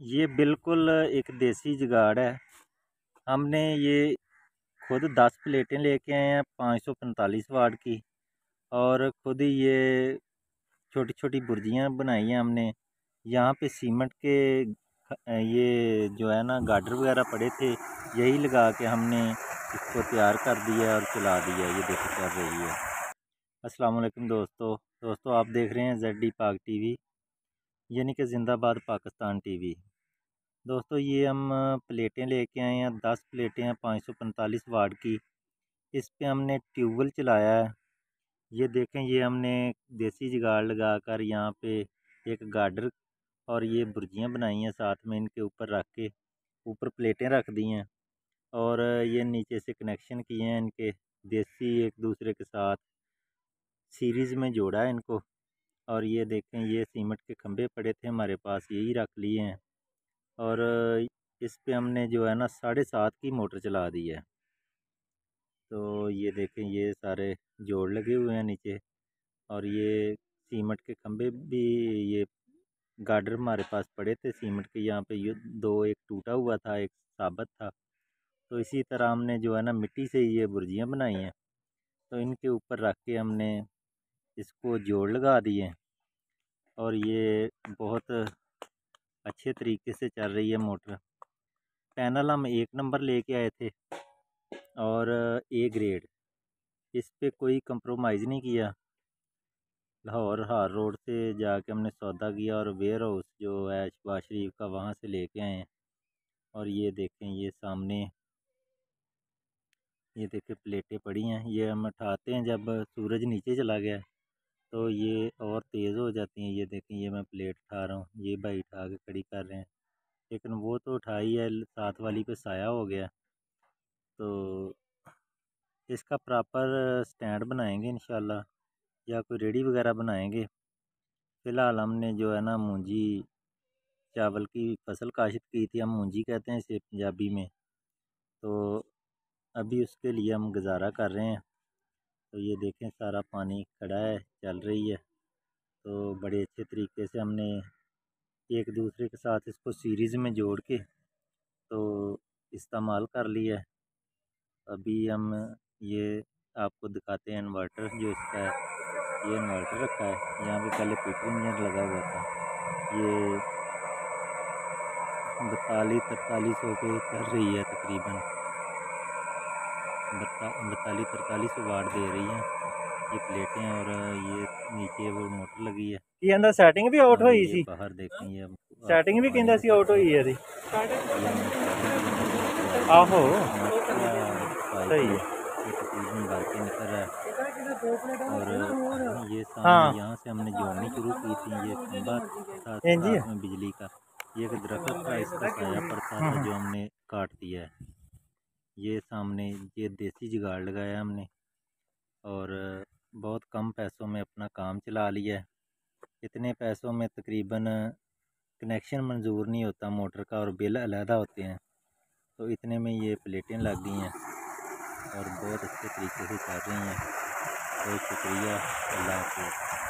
ये बिल्कुल एक देसी जुगाड़ है। हमने ये खुद दस प्लेटें लेके आए हैं पाँच सौ पैंतालीस वाट की और ख़ुद ही ये छोटी छोटी बुर्जियाँ बनाई हैं हमने। यहाँ पे सीमेंट के ये जो है ना गाडर वगैरह पड़े थे, यही लगा के हमने इसको तैयार कर दिया और चला दिया ये देखो चल रही है। अस्सलाम वालेकुम दोस्तों। दोस्तों आप देख रहे हैं जेड डी पाक टीवी। यानी कि ज़िंदाबाद पाकिस्तान टीवी। दोस्तों, ये हम प्लेटें लेके आए हैं, दस प्लेटें हैं, पाँच सौ पैंतालीस वाट की। इस पे हमने ट्यूबवेल चलाया है। ये देखें, ये हमने देसी जुगाड़ लगा कर यहाँ पे एक गार्डर और ये बुर्जियाँ बनाई हैं साथ में इनके ऊपर रख के, ऊपर प्लेटें रख दी हैं और ये नीचे से कनेक्शन किए हैं इनके देसी एक दूसरे के साथ। सीरीज़ में जोड़ा है इनको। और ये देखें, ये सीमेंट के खंभे पड़े थे हमारे पास, यही रख लिए हैं। और इस पे हमने जो है ना, साढ़े सात की मोटर चला दी है। तो ये देखें, ये सारे जोड़ लगे हुए हैं नीचे। और ये सीमेंट के खंभे भी, ये गार्डर हमारे पास पड़े थे सीमेंट के। यहाँ पे ये दो, एक टूटा हुआ था, एक साबत था। तो इसी तरह हमने जो है ना, मिट्टी से ये बुर्जियाँ बनाई हैं। तो इनके ऊपर रख के हमने इसको जोड़ लगा दिए और ये बहुत अच्छे तरीके से चल रही है मोटर। पैनल हम एक नंबर लेके आए थे और ए ग्रेड। इस पर कोई कंप्रोमाइज़ नहीं किया। लाहौर हार रोड से जाके हमने सौदा किया और वेयर हाउस जो है शबाज शरीफ का वहाँ से लेके आए और ये देखें, ये सामने ये देखें, प्लेटें पड़ी हैं। ये हम उठाते हैं जब सूरज नीचे चला गया। तो ये और तेज़ हो जाती हैं, ये देखें ये मैं प्लेट उठा रहा हूँ, ये भाई उठा के खड़ी कर रहे हैं। लेकिन वो तो उठाई है साथ वाली पे साया हो गया। तो इसका प्रॉपर स्टैंड बनाएँगे इन या कोई रेडी वगैरह बनाएँगे। फ़िलहाल हमने जो है ना, मूंजी चावल की फ़सल काश्त की थी, हम मूंजी कहते हैं इसे, पंजाबी में। तो अभी उसके लिए हम गुज़ारा कर रहे हैं। तो ये देखें सारा पानी खड़ा है, चल रही है। तो बड़े अच्छे तरीके से हमने एक दूसरे के साथ इसको सीरीज़ में जोड़ के तो इस्तेमाल कर लिया है। अभी हम ये आपको दिखाते हैं इन्वर्टर जो इसका है। ये इन्वर्टर रखा है, यहाँ पे पहले पीटर इंजन लगा हुआ था। ये बतालीस तरतालीस सौ पे चल रही है तकरीबन। बतालीस तरतालीस वाट दे रही है। ये प्लेटें और ये नीचे वो मोटर लगी है। ये अंदर सेटिंग भी आउट हुई थी बाहर देखें ये सेटिंग भी कहंदा सी आउट हुई है आहो। सही है। निकल रहा है। और ये हाँ। यहाँ से हमने जोड़नी शुरू की थी ये खंबा था बिजली का। ये एक दरख्त था इसका साया पड़ता था जो हमने काट दिया है। ये सामने ये देसी जुगाड़ लगाया हमने और बहुत कम पैसों में अपना काम चला लिया है। इतने पैसों में तकरीबन कनेक्शन मंजूर नहीं होता मोटर का और बिल अलहदा होते हैं। तो इतने में ये प्लेटें लग गई हैं और बहुत अच्छे तरीके से चल रही हैं। बहुत शुक्रिया। अल्लाह हाफिज़।